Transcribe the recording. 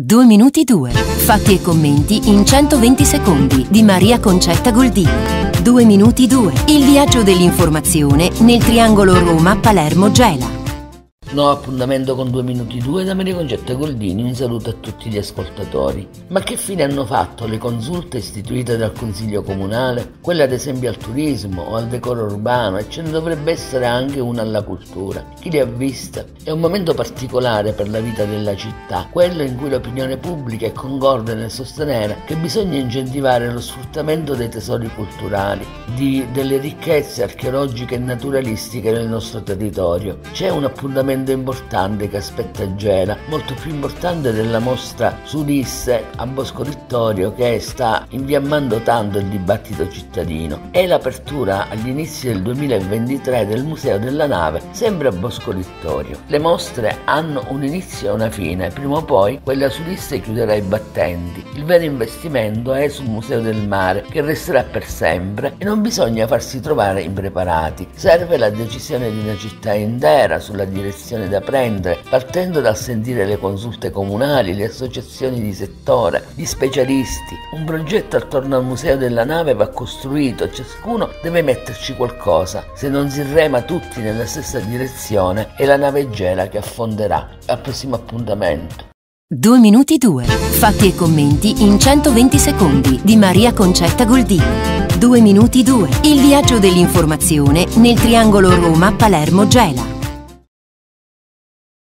2 minuti 2. Fatti e commenti in 120 secondi di Maria Concetta Goldini. 2 minuti 2. Il viaggio dell'informazione nel triangolo Roma-Palermo-Gela. Nuovo appuntamento con 2 minuti 2 da Maria Concetta Goldini, un saluto a tutti gli ascoltatori. Ma che fine hanno fatto le consulte istituite dal Consiglio Comunale, quelle ad esempio al turismo o al decoro urbano e ce ne dovrebbe essere anche una alla cultura? Chi le ha viste? È un momento particolare per la vita della città, quello in cui l'opinione pubblica è concorde nel sostenere che bisogna incentivare lo sfruttamento dei tesori culturali, di, delle ricchezze archeologiche e naturalistiche del nostro territorio. C'è un appuntamento evento importante che aspetta Gela, molto più importante della mostra su Ulisse a Bosco Vittorio che sta infiammando tanto il dibattito cittadino. È l'apertura agli inizi del 2023 del Museo della Nave, sempre a Bosco Vittorio. Le mostre hanno un inizio e una fine, prima o poi quella su Ulisse chiuderà i battenti. Il vero investimento è sul Museo del Mare, che resterà per sempre e non bisogna farsi trovare impreparati. Serve la decisione di una città intera sulla direzione decisione da prendere, partendo dal sentire le consulte comunali, le associazioni di settore, gli specialisti. Un progetto attorno al museo della nave va costruito, ciascuno deve metterci qualcosa. Se non si rema tutti nella stessa direzione, è la nave gela che affonderà. Al prossimo appuntamento. 2 minuti 2. Fatti e commenti in 120 secondi di Maria Concetta Goldini. 2 minuti 2. Il viaggio dell'informazione nel triangolo Roma-Palermo-Gela.